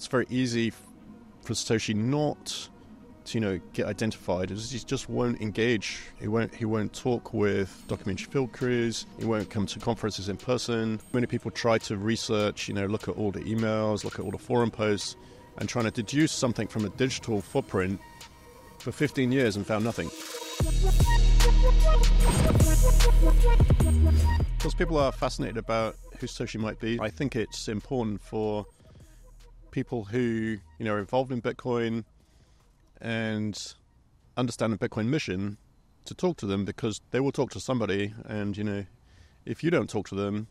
it's very easy for Satoshi not to, you know, get identified. He just won't engage. He won't. He won't talk with documentary field crews. He won't come to conferences in person. Many people try to research, you know, look at all the emails, look at all the forum posts, and trying to deduce something from a digital footprint for 15 years and found nothing. Because people are fascinated about who Satoshi might be, I think it's important for people who you know are involved in Bitcoin and understand the Bitcoin mission to talk to them because they will talk to somebody, and you know if you don't talk to them,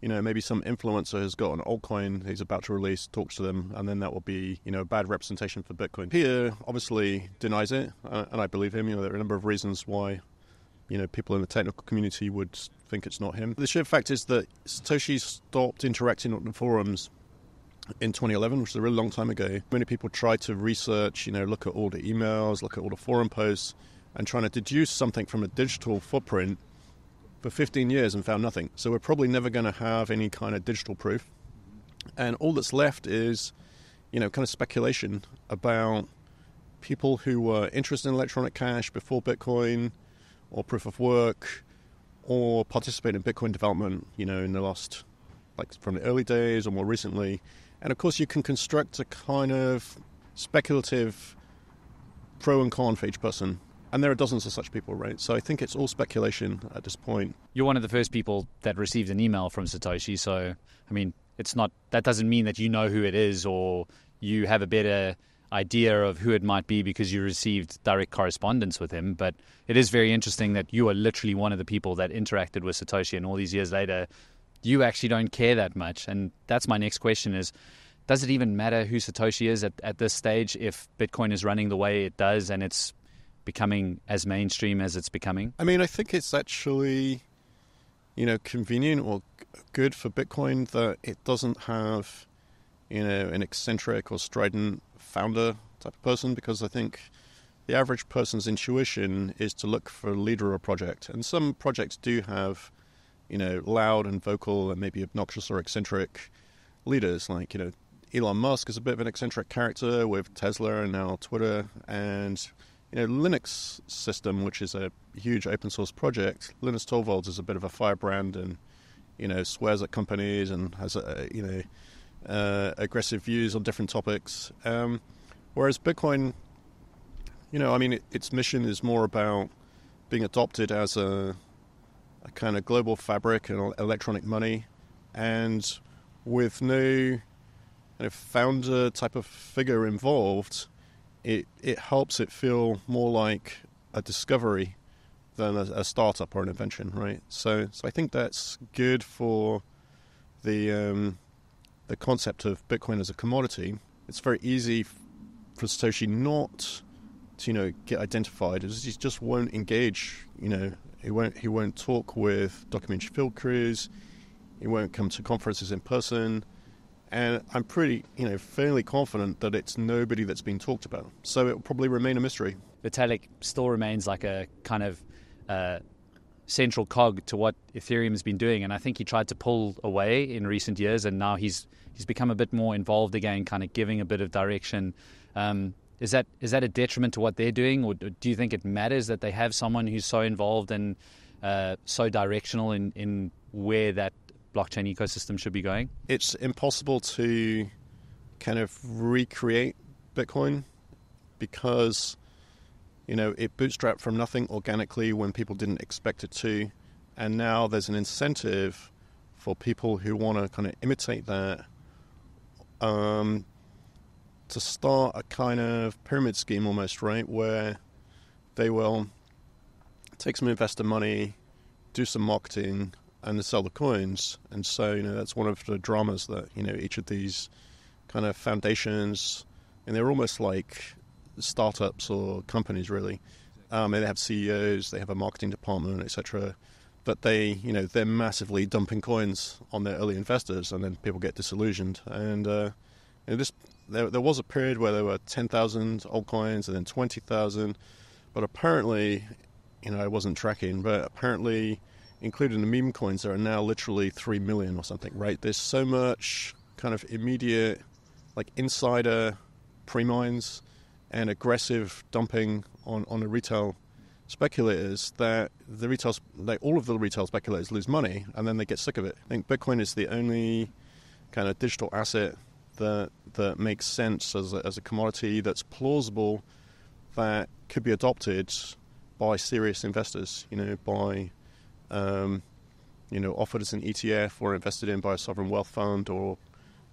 you know maybe some influencer has got an altcoin he's about to release, talks to them, and then that will be you know a bad representation for Bitcoin. Peter obviously denies it, uh, and I believe him. You know there are a number of reasons why you know people in the technical community would think it's not him. The sheer fact is that Satoshi stopped interacting on the forums in 2011, which is a really long time ago. Many people tried to research, you know, look at all the emails, look at all the forum posts, and trying to deduce something from a digital footprint for 15 years and found nothing. So we're probably never going to have any kind of digital proof. And all that's left is, you know, kind of speculation about people who were interested in electronic cash before Bitcoin or proof of work or participate in Bitcoin development, you know, in the last, like from the early days or more recently, and of course, you can construct a kind of speculative pro and con for each person. And there are dozens of such people, right? So I think it's all speculation at this point. You're one of the first people that received an email from Satoshi. So, I mean, it's not, that doesn't mean that you know who it is or you have a better idea of who it might be because you received direct correspondence with him. But it is very interesting that you are literally one of the people that interacted with Satoshi, and all these years later, you actually don't care that much. And that's my next question is does it even matter who Satoshi is at, at this stage if Bitcoin is running the way it does and it's becoming as mainstream as it's becoming? I mean, I think it's actually, you know, convenient or good for Bitcoin that it doesn't have, you know, an eccentric or strident founder type of person because I think the average person's intuition is to look for a leader or project. And some projects do have you know, loud and vocal and maybe obnoxious or eccentric leaders. Like, you know, Elon Musk is a bit of an eccentric character with Tesla and now Twitter. And, you know, Linux system, which is a huge open source project, Linus Torvalds is a bit of a firebrand and, you know, swears at companies and has, a, you know, uh, aggressive views on different topics. Um, whereas Bitcoin, you know, I mean, it, its mission is more about being adopted as a a kind of global fabric and electronic money, and with no kind of founder type of figure involved, it it helps it feel more like a discovery than a, a startup or an invention, right? So, so I think that's good for the um, the concept of Bitcoin as a commodity. It's very easy for Satoshi not to you know get identified. He just won't engage, you know, he won't he won't talk with documentary field crews. He won't come to conferences in person. And I'm pretty, you know, fairly confident that it's nobody that's been talked about. So it will probably remain a mystery. Vitalik still remains like a kind of uh, central cog to what Ethereum has been doing, and I think he tried to pull away in recent years, and now he's he's become a bit more involved again, kind of giving a bit of direction. Um, is that is that a detriment to what they're doing, or do you think it matters that they have someone who's so involved and uh, so directional in, in where that blockchain ecosystem should be going? It's impossible to kind of recreate Bitcoin because you know it bootstrapped from nothing organically when people didn't expect it to, and now there's an incentive for people who want to kind of imitate that um, to start a kind of pyramid scheme almost, right? Where they will take some investor money, do some marketing, and sell the coins. And so, you know, that's one of the dramas that, you know, each of these kind of foundations, and they're almost like startups or companies, really. Um, they have CEOs, they have a marketing department, etc. But they, you know, they're massively dumping coins on their early investors, and then people get disillusioned. And uh, this there, there was a period where there were 10,000 altcoins and then 20,000, but apparently, you know, I wasn't tracking, but apparently, including the meme coins, there are now literally 3 million or something, right? There's so much kind of immediate like insider pre-mines and aggressive dumping on, on the retail speculators that the retail, all of the retail speculators lose money and then they get sick of it. I think Bitcoin is the only kind of digital asset that that makes sense as a, as a commodity that's plausible that could be adopted by serious investors. You know, by um, you know offered as an ETF or invested in by a sovereign wealth fund or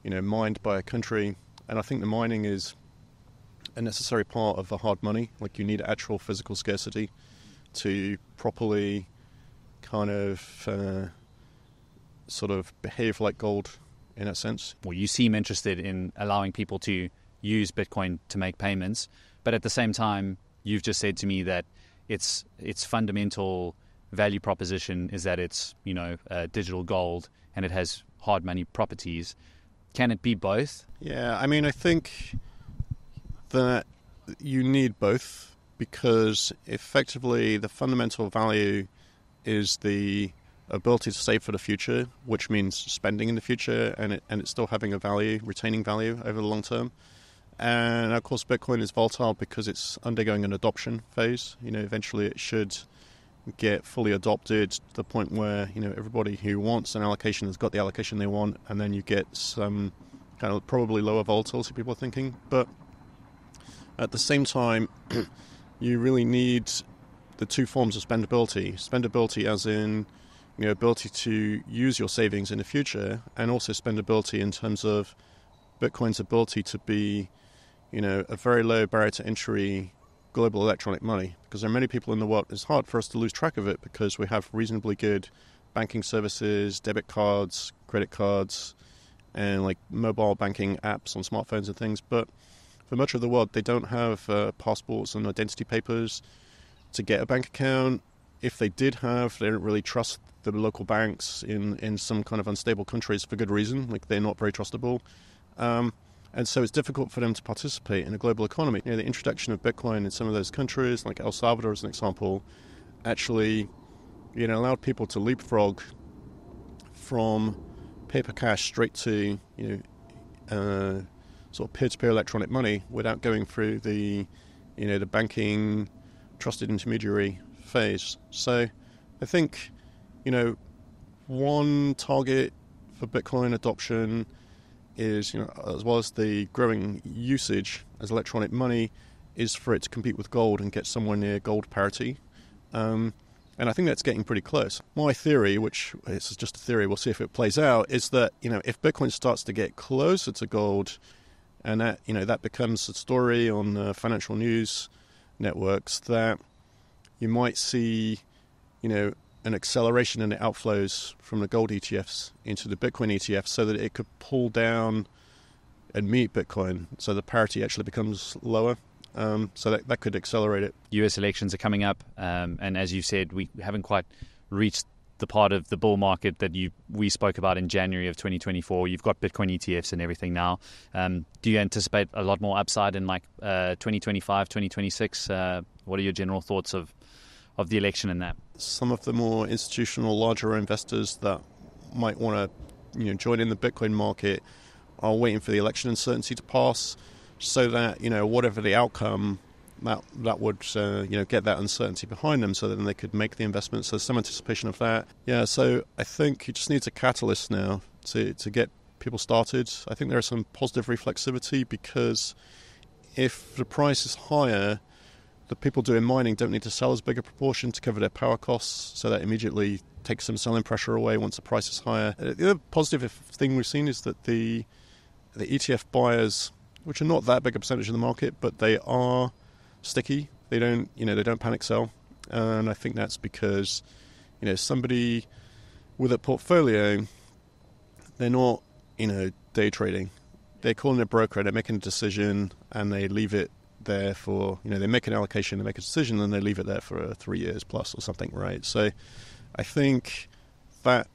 you know mined by a country. And I think the mining is a necessary part of the hard money. Like you need actual physical scarcity to properly kind of uh, sort of behave like gold in that sense. Well, you seem interested in allowing people to use Bitcoin to make payments, but at the same time, you've just said to me that its its fundamental value proposition is that it's you know uh, digital gold and it has hard money properties. Can it be both? Yeah, I mean, I think that you need both because effectively the fundamental value is the ability to save for the future, which means spending in the future and it, and it's still having a value, retaining value over the long term. And of course, Bitcoin is volatile because it's undergoing an adoption phase. You know, eventually it should get fully adopted to the point where you know everybody who wants an allocation has got the allocation they want, and then you get some kind of probably lower volatility. People are thinking, but at the same time, you really need the two forms of spendability. Spendability, as in you know, ability to use your savings in the future, and also spendability in terms of Bitcoin's ability to be, you know, a very low barrier to entry global electronic money. Because there are many people in the world. It's hard for us to lose track of it because we have reasonably good banking services, debit cards, credit cards, and like mobile banking apps on smartphones and things, but for much of the world, they don't have uh, passports and identity papers to get a bank account. If they did have, they don't really trust the local banks in, in some kind of unstable countries for good reason. Like they're not very trustable. Um, and so it's difficult for them to participate in a global economy. You know, the introduction of Bitcoin in some of those countries, like El Salvador as an example, actually you know, allowed people to leapfrog from paper cash straight to you know uh, sort of peer-to-peer electronic money without going through the you know the banking trusted intermediary phase. So I think you know one target for Bitcoin adoption is you know as well as the growing usage as electronic money is for it to compete with gold and get somewhere near gold parity. Um, and I think that's getting pretty close. My theory, which is just a theory, we'll see if it plays out, is that you know if Bitcoin starts to get closer to gold, and that you know that becomes a story on the financial news networks that you might see you know an acceleration in the outflows from the gold ETFs into the Bitcoin ETFs so that it could pull down and meet Bitcoin so the parity actually becomes lower. Um, so that, that could accelerate it. US elections are coming up, um, and as you said, we haven't quite reached the part of the bull market that you we spoke about in January of 2024. You've got Bitcoin ETFs and everything now. Um, do you anticipate a lot more upside in like uh, 2025, 2026? Uh, what are your general thoughts of of the election in that? Some of the more institutional, larger investors that might want to you know join in the Bitcoin market are waiting for the election uncertainty to pass, so that you know whatever the outcome that that would uh, you know get that uncertainty behind them, so then they could make the investment. So some anticipation of that. Yeah. So I think it just needs a catalyst now to to get people started. I think there is some positive reflexivity because if the price is higher, the people doing mining don't need to sell as big a proportion to cover their power costs, so that immediately takes some selling pressure away once the price is higher. Uh, the other positive thing we've seen is that the the ETF buyers, which are not that big a percentage of the market, but they are sticky. They don't, you know, they don't panic sell, and I think that's because, you know, somebody with a portfolio, they're not, you know, day trading. They're calling a broker, they're making a decision, and they leave it there for, you know, they make an allocation, they make a decision, and they leave it there for three years plus or something, right? So, I think that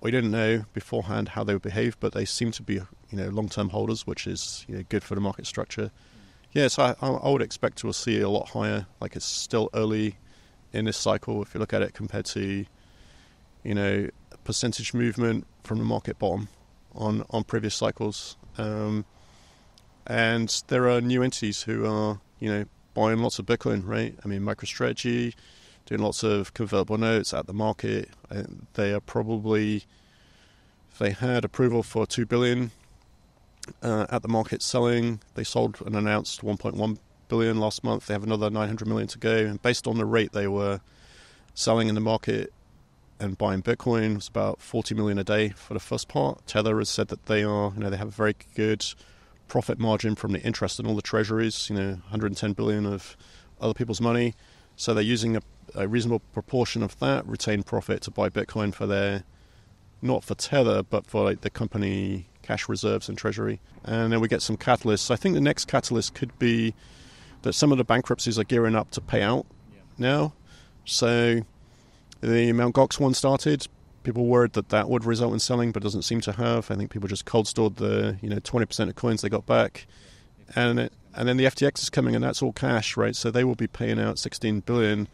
we didn't know beforehand how they would behave, but they seem to be, you know, long-term holders, which is you know, good for the market structure. Yes, I, I would expect to see a lot higher. Like it's still early in this cycle if you look at it compared to, you know, percentage movement from the market bottom on on previous cycles. Um, and there are new entities who are, you know, buying lots of Bitcoin, right? I mean, MicroStrategy doing lots of convertible notes at the market. They are probably if they had approval for two billion uh, at the market selling. They sold and announced 1.1 billion last month. They have another 900 million to go, and based on the rate they were selling in the market and buying Bitcoin, was about 40 million a day for the first part. Tether has said that they are, you know, they have a very good profit margin from the interest in all the treasuries. You know, 110 billion of other people's money, so they're using a, a reasonable proportion of that retained profit to buy Bitcoin for their, not for Tether, but for like the company cash reserves and treasury. And then we get some catalysts. I think the next catalyst could be that some of the bankruptcies are gearing up to pay out yeah. now. So the Mt. Gox one started. People worried that that would result in selling, but doesn't seem to have. I think people just cold stored the you know 20% of coins they got back, and it, and then the FTX is coming, and that's all cash, right? So they will be paying out 16 billion,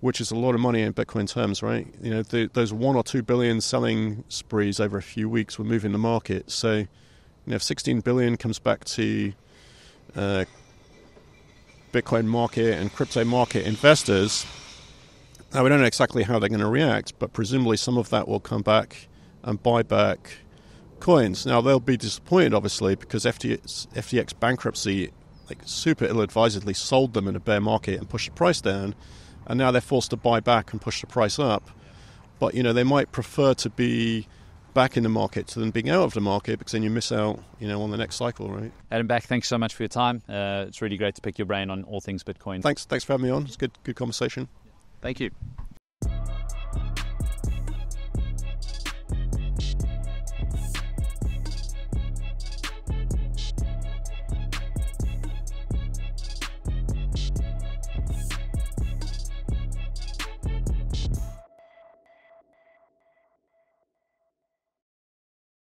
which is a lot of money in Bitcoin terms, right? You know, the, those one or two billion selling sprees over a few weeks were moving the market. So, you know, if 16 billion comes back to uh, Bitcoin market and crypto market investors, now we don't know exactly how they're going to react, but presumably some of that will come back and buy back coins. Now they'll be disappointed, obviously, because FTX, FTX bankruptcy, like super ill-advisedly, sold them in a bear market and pushed the price down, and now they're forced to buy back and push the price up. But you know they might prefer to be back in the market than being out of the market because then you miss out, you know, on the next cycle, right? Adam Back, thanks so much for your time. Uh, it's really great to pick your brain on all things Bitcoin. Thanks, thanks for having me on. It's good, good conversation. Thank you.